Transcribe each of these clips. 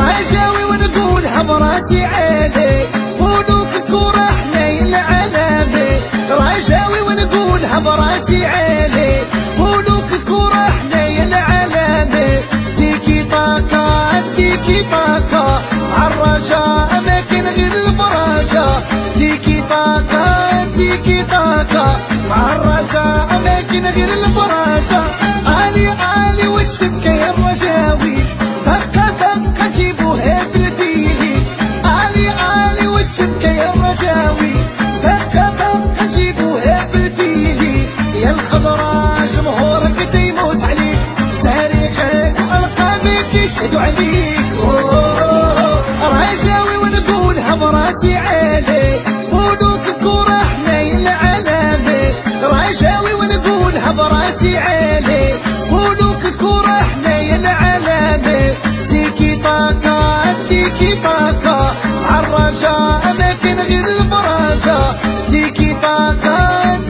رشاوي ونقول حضراتي عالي ملوك الكورة حنين العلامي رشاوي ونقول حضراتي عيني ملوك الكورة حنين العلامي تيكي طاقة تيكي طاقة. عالرجاء أماكن غير الفراشة تيكي طاقة تيكي طاقة. عالرجاء أماكن غير الفراشة المشاوي ذاك طبخة جيبوها بالفيلي يا الخضرة جمهورك تيموت عليك. تاريخك وأرقامك يشهدوا عليك راجاوي ونقولها براسي عيني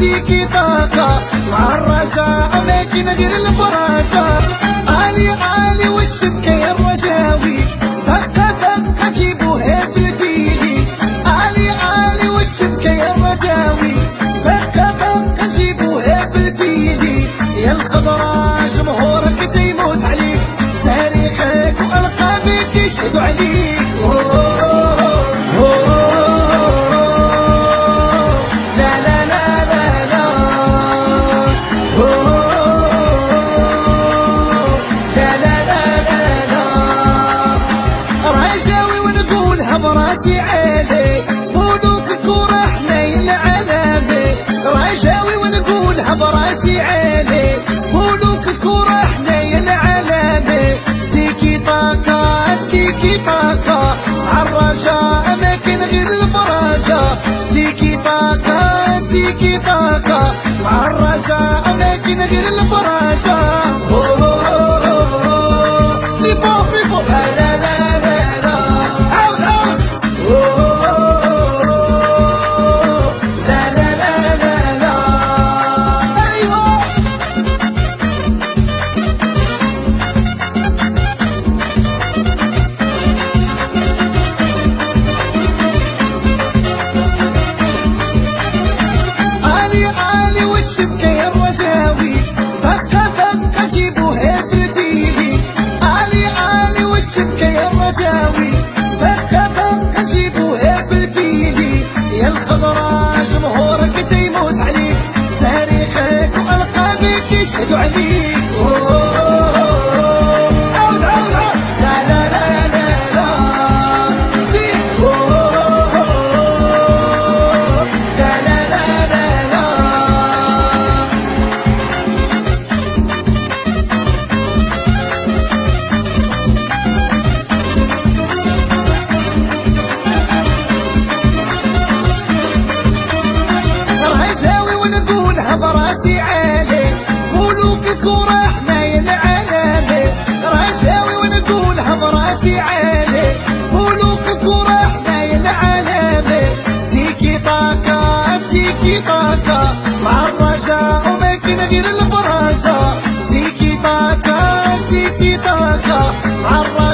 تيكي طاقة. مع الرجاء أماكن غير الفراشة. آلي عالي والشبكة يا الرجاوي. دقة دقة جيبوها في الفيدي. آلي عالي والشبكة يا الرجاوي. دقة دقة جيبوها في الفيدي. يا الخضرا جمهورك تيموت عليك. تاريخك وألقابك يشهدوا عليك. تيكي طاكا عالرجاء ما كان غير الفراجة تيكي طاكا تيكي طاكا مع الرجاء ما غير الفراجة يسعد عليك الكرة ما ينعلم رشاوي ونقولها براسي عالي ملوك الكرة ما ينعلم تيكي طاكا تيكي طاكا مع الرجاء وما كاين غير الفرجة تيكي طاقة تيكي طاقة. مع الرجاء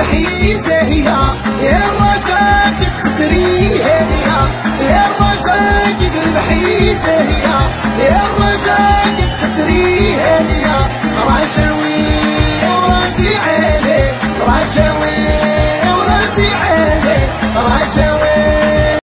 محيزة هي يا الرجاك تخسري هذه يا الرجاك المحيزة هي يا الرجاك تخسري هذه